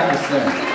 Caracas there.